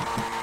you